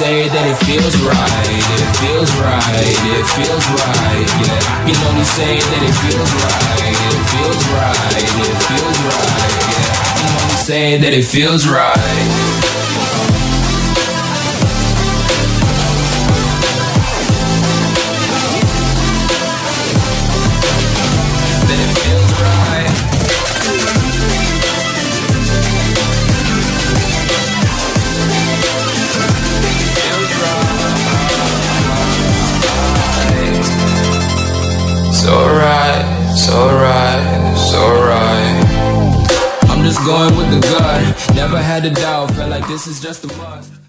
say that it feels right, it feels right, it feels right. Yeah, I can only say that it feels right, it feels right, it feels right. Yeah, I can only say that it feels right. Right, so right, so right. I'm just going with the gut. Never had a doubt, felt like this is just a must.